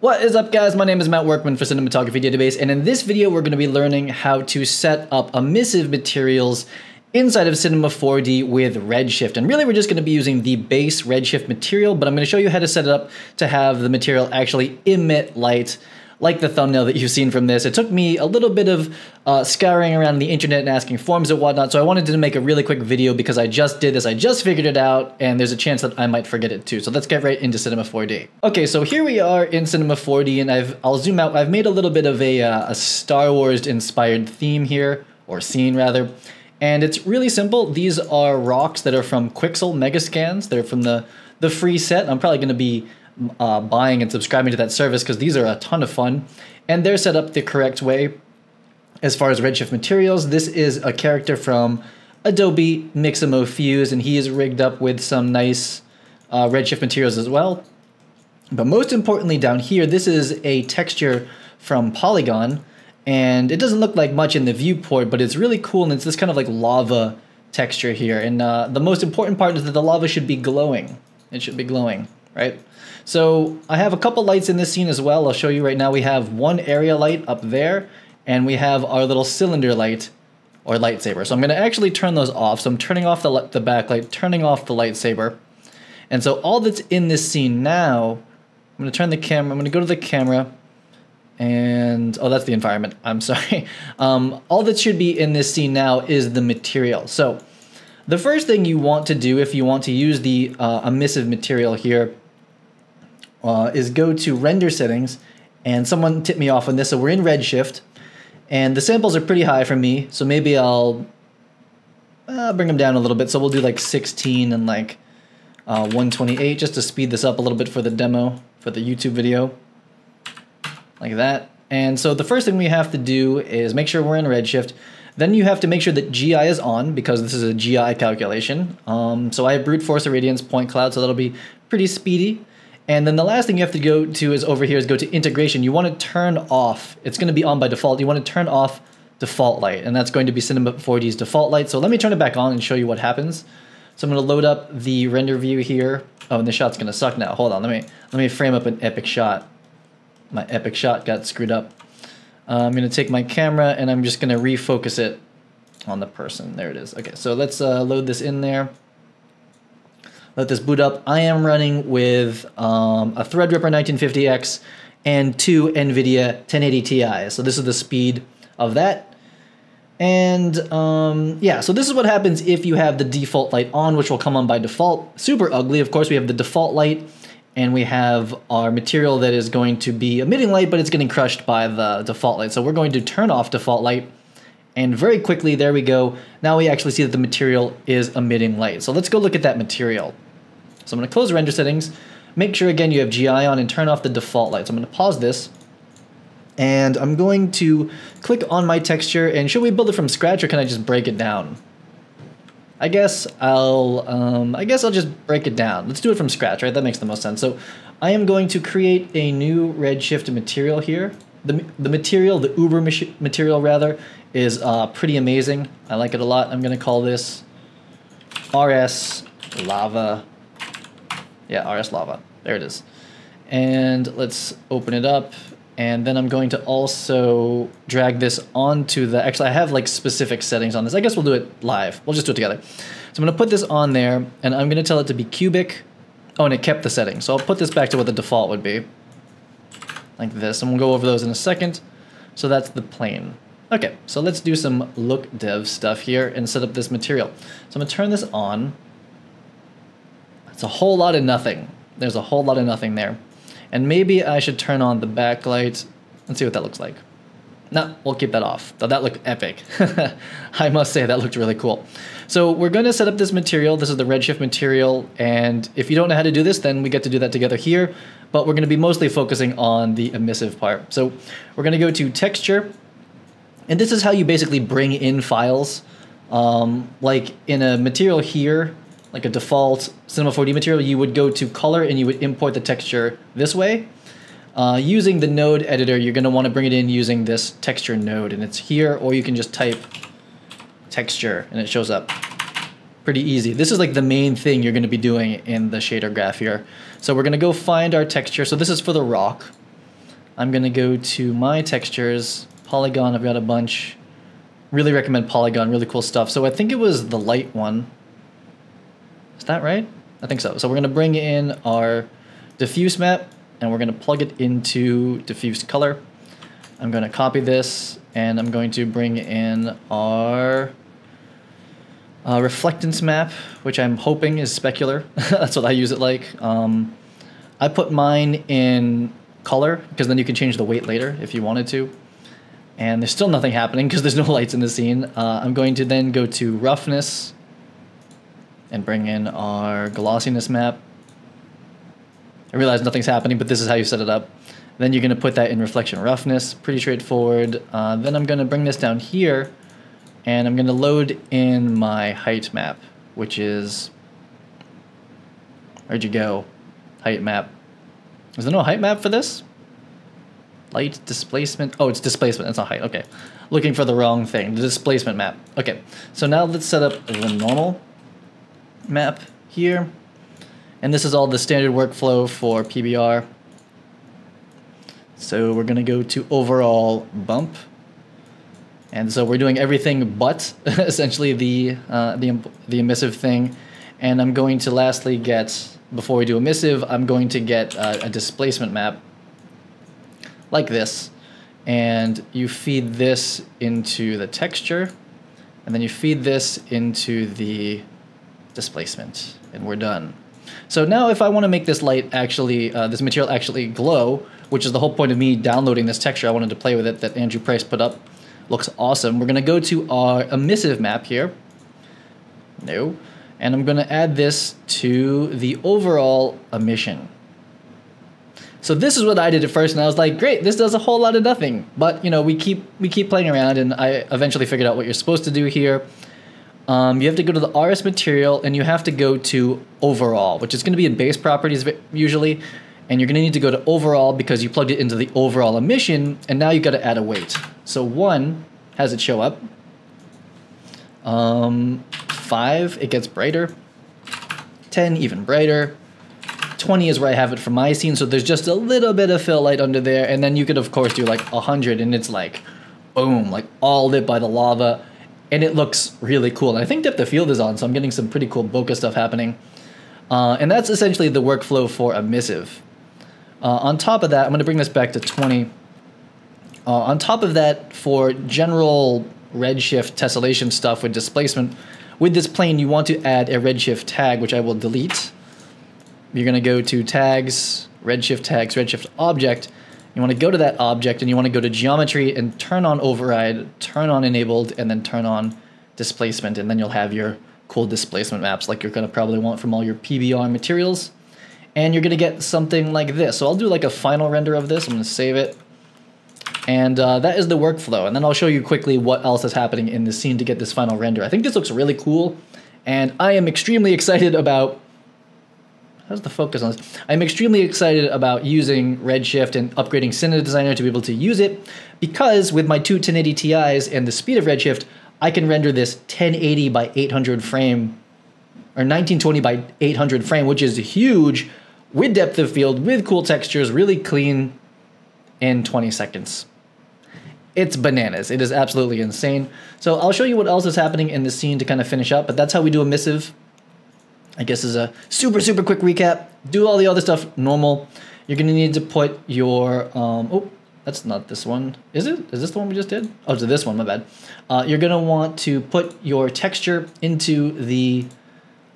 What is up guys, my name is Matt Workman for Cinematography Database and in this video we're going to be learning how to set up emissive materials inside of Cinema 4D with Redshift. And really we're just going to be using the base Redshift material, but I'm going to show you how to set it up to have the material actually emit light like the thumbnail that you've seen from this. It took me a little bit of uh, scouring around the internet and asking forums and whatnot, so I wanted to make a really quick video because I just did this, I just figured it out, and there's a chance that I might forget it too. So let's get right into Cinema 4D. Okay, so here we are in Cinema 4D, and I've I'll zoom out. I've made a little bit of a, uh, a Star Wars inspired theme here, or scene rather. And it's really simple. These are rocks that are from Quixel Megascans. They're from the, the free set. I'm probably going to be uh, buying and subscribing to that service because these are a ton of fun and they're set up the correct way as far as Redshift materials. This is a character from Adobe Mixamo Fuse and he is rigged up with some nice uh, Redshift materials as well. But most importantly down here, this is a texture from Poliigon and it doesn't look like much in the viewport, but it's really cool and it's this kind of like lava texture here. And uh, the most important part is that the lava should be glowing. It should be glowing, right? So I have a couple lights in this scene as well. I'll show you right now. We have one area light up there, and we have our little cylinder light or lightsaber. So I'm going to actually turn those off. So I'm turning off the, the backlight, turning off the lightsaber. And so all that's in this scene now, I'm going to turn the camera, I'm going to go to the camera, and oh, that's the environment. I'm sorry. Um, all that should be in this scene now is the material. So the first thing you want to do if you want to use the uh, emissive material here uh, is go to render settings and someone tipped me off on this so we're in redshift and the samples are pretty high for me so maybe I'll uh, bring them down a little bit so we'll do like 16 and like uh, 128 just to speed this up a little bit for the demo for the YouTube video like that and so the first thing we have to do is make sure we're in redshift then you have to make sure that GI is on because this is a GI calculation. Um, so I have brute force irradiance point cloud, so that'll be pretty speedy. And then the last thing you have to go to is over here is go to integration. You want to turn off, it's going to be on by default. You want to turn off default light, and that's going to be Cinema 4D's default light. So let me turn it back on and show you what happens. So I'm going to load up the render view here. Oh, and the shot's going to suck now. Hold on, let me let me frame up an epic shot. My epic shot got screwed up. Uh, I'm going to take my camera and I'm just going to refocus it on the person. There it is. Okay, so let's uh, load this in there let this boot up. I am running with um, a Threadripper 1950X and two NVIDIA 1080 Ti. So this is the speed of that. And um, yeah, so this is what happens if you have the default light on, which will come on by default. Super ugly. Of course, we have the default light and we have our material that is going to be emitting light, but it's getting crushed by the default light. So we're going to turn off default light and very quickly, there we go. Now we actually see that the material is emitting light. So let's go look at that material. So I'm going to close render settings. Make sure again you have GI on and turn off the default light. So I'm going to pause this. And I'm going to click on my texture and should we build it from scratch or can I just break it down? I guess I'll um, I guess I'll just break it down. Let's do it from scratch, right? That makes the most sense. So I am going to create a new redshift material here. The, the material, the Uber material rather, is uh, pretty amazing. I like it a lot. I'm going to call this RS Lava yeah, RS Lava. There it is. And let's open it up. And then I'm going to also drag this onto the, actually I have like specific settings on this. I guess we'll do it live. We'll just do it together. So I'm gonna put this on there and I'm gonna tell it to be cubic. Oh, and it kept the setting. So I'll put this back to what the default would be. Like this, and we'll go over those in a second. So that's the plane. Okay, so let's do some look dev stuff here and set up this material. So I'm gonna turn this on. It's a whole lot of nothing. There's a whole lot of nothing there. And maybe I should turn on the backlight and see what that looks like. No, we'll keep that off. Though that looked epic. I must say that looked really cool. So we're going to set up this material. This is the Redshift material. And if you don't know how to do this, then we get to do that together here. But we're going to be mostly focusing on the emissive part. So we're going to go to texture. And this is how you basically bring in files. Um, like in a material here, like a default Cinema 4D material, you would go to color and you would import the texture this way. Uh, using the node editor, you're going to want to bring it in using this texture node, and it's here, or you can just type texture and it shows up. Pretty easy. This is like the main thing you're going to be doing in the shader graph here. So we're going to go find our texture. So this is for the rock. I'm gonna go to my textures, Poliigon, I've got a bunch. Really recommend Poliigon, really cool stuff. So I think it was the light one. Is that right? I think so. So we're gonna bring in our diffuse map and we're gonna plug it into diffuse color. I'm gonna copy this and I'm going to bring in our uh, reflectance map, which I'm hoping is specular. That's what I use it like. Um, I put mine in color because then you can change the weight later if you wanted to. And there's still nothing happening because there's no lights in the scene. Uh, I'm going to then go to roughness and bring in our glossiness map. I realize nothing's happening, but this is how you set it up. Then you're going to put that in reflection roughness, pretty straightforward. Uh, then I'm going to bring this down here, and I'm going to load in my height map, which is, where'd you go? Height map. Is there no height map for this? Light displacement. Oh, it's displacement. It's not height. Okay. Looking for the wrong thing. The displacement map. Okay. So now let's set up the normal map here. And this is all the standard workflow for PBR. So we're going to go to overall bump. And so we're doing everything but essentially the, uh, the, the emissive thing. And I'm going to lastly get, before we do emissive, I'm going to get uh, a displacement map like this. And you feed this into the texture. And then you feed this into the displacement. And we're done. So now if I want to make this light actually, uh, this material actually glow, which is the whole point of me downloading this texture, I wanted to play with it that Andrew Price put up. Looks awesome. We're going to go to our emissive map here. No. And I'm going to add this to the overall emission. So this is what I did at first, and I was like, great, this does a whole lot of nothing. But you know, we keep we keep playing around, and I eventually figured out what you're supposed to do here. Um, you have to go to the RS material, and you have to go to overall, which is going to be in base properties usually, and you're going to need to go to overall because you plugged it into the overall emission, and now you've got to add a weight. So one has it show up. Um, five, it gets brighter. Ten, even brighter. 20 is where I have it for my scene, so there's just a little bit of fill light under there, and then you could of course do like 100 and it's like, boom, like all lit by the lava, and it looks really cool. And I think depth of field is on, so I'm getting some pretty cool bokeh stuff happening. Uh, and that's essentially the workflow for emissive. Uh, on top of that, I'm going to bring this back to 20. Uh, on top of that, for general redshift tessellation stuff with displacement, with this plane, you want to add a redshift tag, which I will delete you're going to go to tags, redshift tags, redshift object. You want to go to that object and you want to go to geometry and turn on override, turn on enabled, and then turn on displacement. And then you'll have your cool displacement maps like you're going to probably want from all your PBR materials. And you're going to get something like this. So I'll do like a final render of this. I'm going to save it. And uh, that is the workflow. And then I'll show you quickly what else is happening in the scene to get this final render. I think this looks really cool. And I am extremely excited about How's the focus on this? I'm extremely excited about using Redshift and upgrading Cinema Designer to be able to use it because with my two 1080 Ti's and the speed of Redshift, I can render this 1080 by 800 frame or 1920 by 800 frame, which is huge with depth of field, with cool textures, really clean in 20 seconds. It's bananas. It is absolutely insane. So I'll show you what else is happening in the scene to kind of finish up, but that's how we do emissive. I guess is a super, super quick recap. Do all the other stuff normal. You're to need to put your, um, oh, that's not this one. Is it? Is this the one we just did? Oh, it's this one, my bad. Uh, you're to want to put your texture into the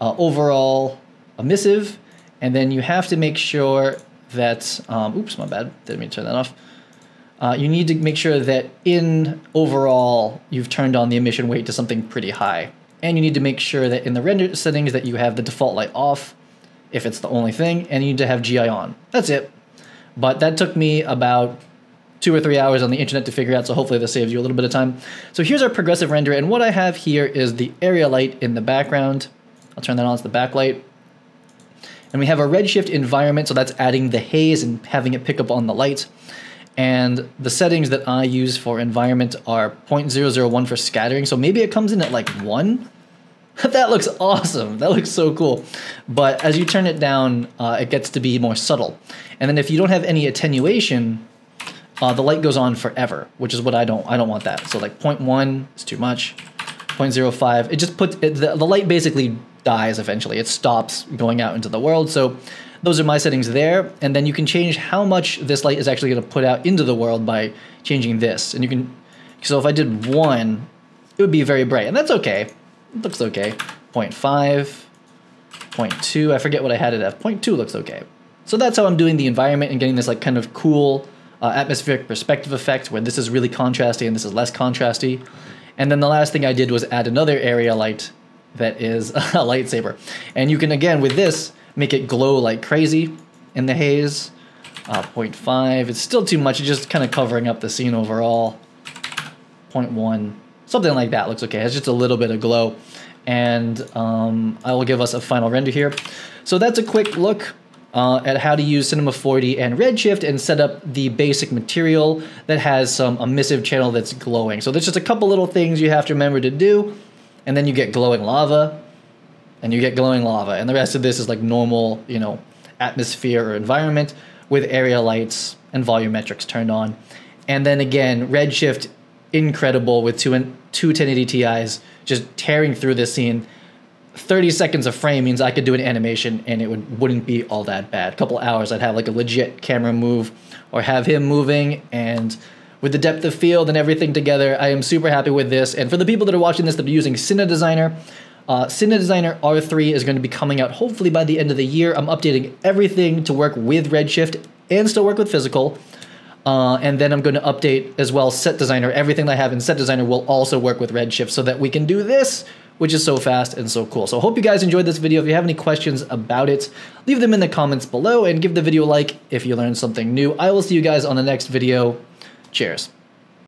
uh, overall emissive, and then you have to make sure that, um, oops, my bad, didn't mean to turn that off. Uh, you need to make sure that in overall, you've turned on the emission weight to something pretty high and you need to make sure that in the render settings that you have the default light off if it's the only thing and you need to have GI on. That's it. But that took me about two or three hours on the internet to figure out, so hopefully this saves you a little bit of time. So here's our progressive render, and what I have here is the area light in the background. I'll turn that on, it's the backlight. And we have a redshift environment, so that's adding the haze and having it pick up on the light. And the settings that I use for environment are 0.001 for scattering. So maybe it comes in at like one. that looks awesome. That looks so cool. But as you turn it down, uh, it gets to be more subtle. And then if you don't have any attenuation, uh, the light goes on forever, which is what I don't I don't want that. So like 0.1 is too much. 0.05, it just puts it, the, the light basically dies eventually. It stops going out into the world. So those are my settings there. And then you can change how much this light is actually going to put out into the world by changing this. And you can, so if I did one, it would be very bright. And that's okay. Looks okay. 0.5, 0.2, I forget what I had it at. 0.2 looks okay. So that's how I'm doing the environment and getting this like kind of cool uh, atmospheric perspective effect where this is really contrasty and this is less contrasty. And then the last thing I did was add another area light that is a lightsaber. And you can, again, with this, make it glow like crazy in the haze. Uh, 0.5, it's still too much, it's just kind of covering up the scene overall. 0.1, something like that looks okay. It's just a little bit of glow. And um, I will give us a final render here. So that's a quick look uh, at how to use Cinema 4D and Redshift and set up the basic material that has some emissive channel that's glowing. So there's just a couple little things you have to remember to do and then you get glowing lava, and you get glowing lava, and the rest of this is like normal, you know, atmosphere or environment with area lights and volumetrics turned on. And then again, Redshift, incredible with two, two 1080 Ti's just tearing through this scene. 30 seconds of frame means I could do an animation and it would, wouldn't be all that bad. A couple hours, I'd have like a legit camera move or have him moving and with the depth of field and everything together. I am super happy with this. And for the people that are watching this that are using Cine Designer, uh, Cine Designer R3 is going to be coming out hopefully by the end of the year. I'm updating everything to work with Redshift and still work with physical. Uh, and then I'm going to update as well Set Designer. Everything I have in Set Designer will also work with Redshift so that we can do this, which is so fast and so cool. So hope you guys enjoyed this video. If you have any questions about it, leave them in the comments below and give the video a like if you learned something new. I will see you guys on the next video. Cheers.